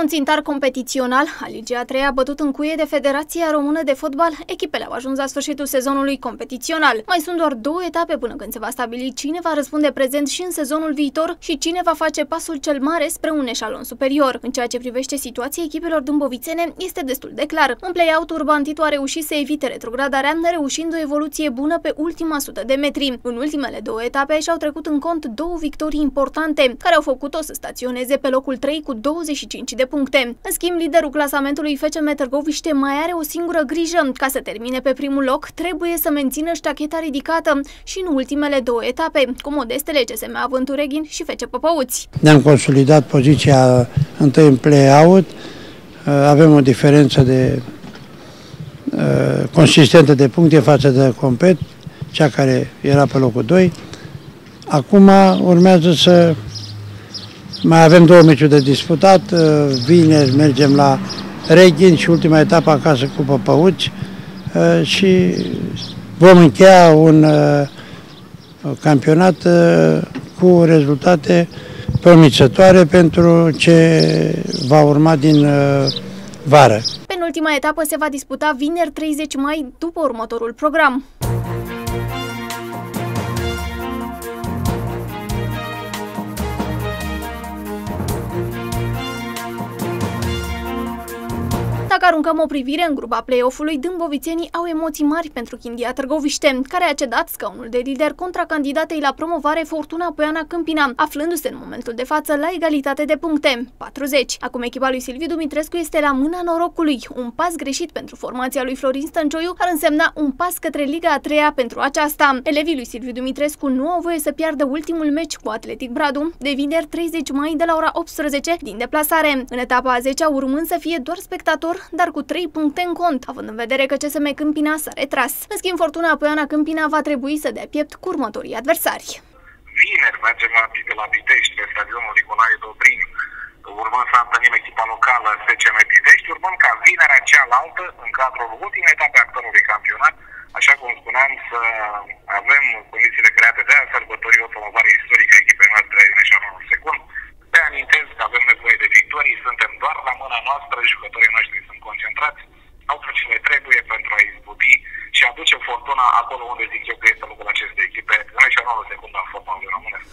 un țintar competițional, Aligia 3 a bătut în cuie de Federația Română de Fotbal, echipele au ajuns la sfârșitul sezonului competițional. Mai sunt doar două etape până când se va stabili cine va răspunde prezent și în sezonul viitor și cine va face pasul cel mare spre un eșalon superior. În ceea ce privește situația echipelor dâmbovicene, este destul de clar. În play-out, Urban Titu a reușit să evite retrogradarea, reușind o evoluție bună pe ultima sută de metri. În ultimele două etape și-au trecut în cont două victorii importante, care au făcut-o să staționeze pe locul 3 cu 25 de puncte. În schimb, liderul clasamentului FCM Târgoviște mai are o singură grijă. Ca să termine pe primul loc, trebuie să mențină ștacheta ridicată și în ultimele două etape, cu modestele CSM Avântureghin și FC Păpăuți. Ne-am consolidat poziția întâi în play-out, avem o diferență de uh, consistentă de puncte față de compet, cea care era pe locul 2. Acum urmează să mai avem două meciuri de disputat. Uh, vineri mergem la Reghin și ultima etapă acasă cu Păpăuți uh, și vom încheia un uh, campionat cu rezultate promițătoare pentru ce va urma din vară. Penultima etapă se va disputa vineri 30 mai după următorul program. Dacă aruncăm o privire în grupa play-off-ului, dâmbovițenii au emoții mari pentru Chindia Târgoviște, care a cedat scaunul de lider contra candidatei la promovare Fortuna Poiana Câmpina, aflându-se în momentul de față la egalitate de puncte, 40. Acum echipa lui Silviu Dumitrescu este la mâna norocului. Un pas greșit pentru formația lui Florin Stăncioiu ar însemna un pas către Liga a treia pentru aceasta. Elevii lui Silviu Dumitrescu nu au voie să piardă ultimul meci cu Atletic Bradu, de vineri 30 mai de la ora 18 din deplasare. În etapa a 10 urmând să fie doar spectator dar cu 3 puncte în cont, având în vedere că CSM Câmpina s-a retras. În schimb, Fortuna Poiana Câmpina va trebui să dea piept cu următorii adversari. Vineri mergem la, la Pitești, pe stadionul Nicolae Dobrin, urmând să întâlnim echipa locală FCM Pitești, urmând ca vinerea cealaltă, în cadrul ultimei etape a actualului campionat, așa cum spuneam, să avem condițiile create de a sărbători o promovare istorică a echipei noastre în eșalonul secund. Te amintesc că avem nevoie de victorii, suntem doar la mâna noastră, jucătorii noștri concentrați, au tot ce le trebuie pentru a izbuti și aduce fortuna acolo unde zic eu că este locul acestei echipe, în eșalonul secund al fotbalului românesc.